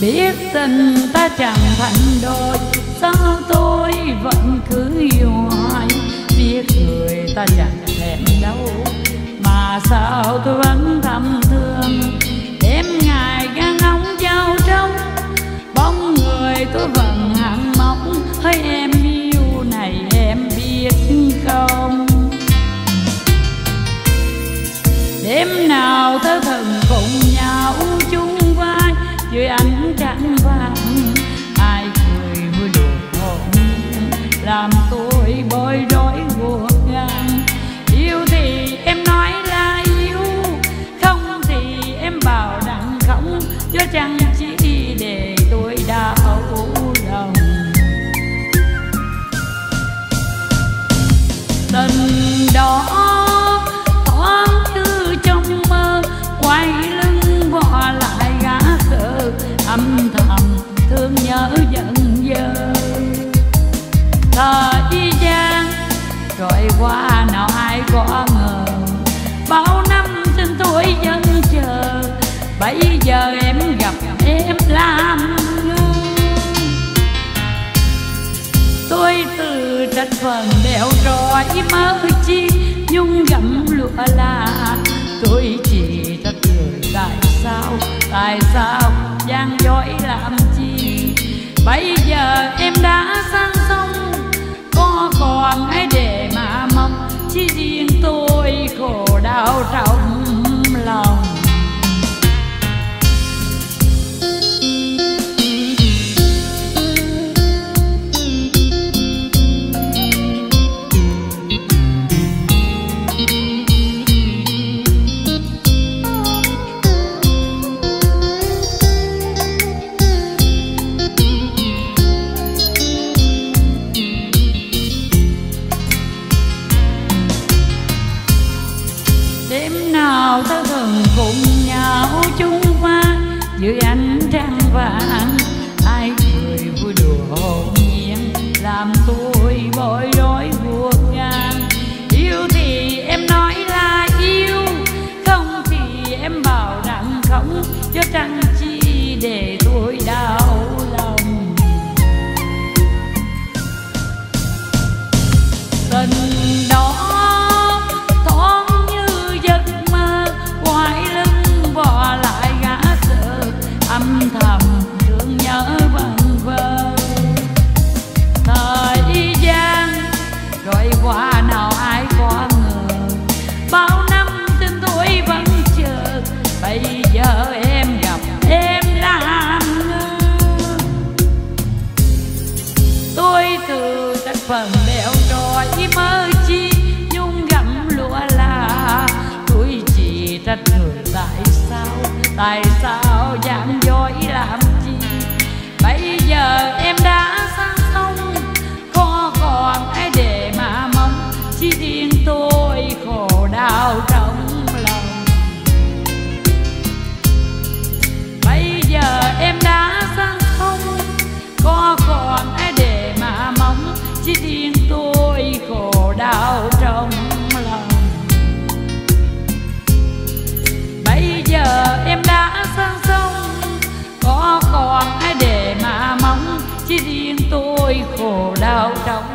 biết tình ta chẳng thành đôi, sao tôi vẫn cứ yêu hoài biết người ta chẳng thèm đâu, mà sao tôi vẫn thầm thương? Đêm ngày gan ngóng giao trong bóng người tôi vẫn hằng mong. Hơi em yêu này em biết không? Đêm nào tôi thầm thời gian. Trôi qua nào ai có ngờ, bao năm sinh tuổi vẫn chờ. Bây giờ em gặp em làm ngư tôi từ trách phần đèo tròi mơ chi, nhung gặm lụa là tôi chỉ trách người tại sao tại sao gian dối làm chi? Bây giờ em đã sang sông có còn ai để mà mong. Chỉ riêng tôi khổ đau trong nào ta thường cùng nhau chung vai dưới ánh trăng vàng. Ai cười vui đùa hồn nhiên, làm tôi bối rối buồn gan yêu thì em nói là yêu, không thì em bảo rằng không. Cho trăng chi để tôi đau lòng. Tình chỉ riêng tôi khổ đau trong lòng. Bây giờ em đã sang sông, có còn ai để mà mong? Chỉ riêng tôi khổ đau trong